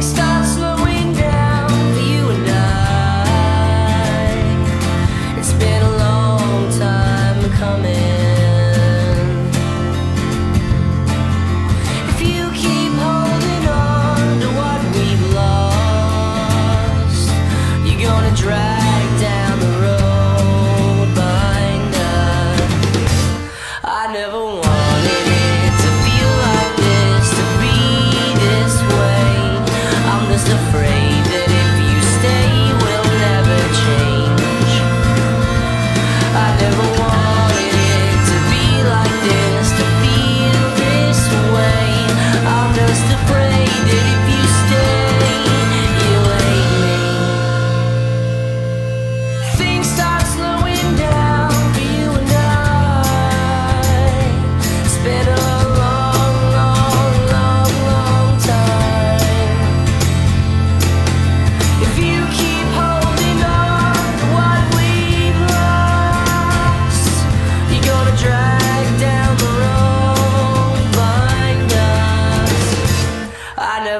star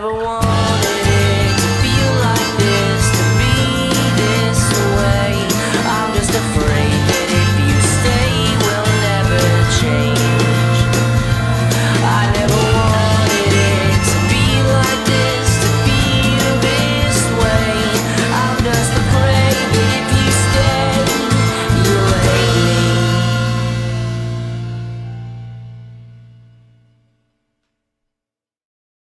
never want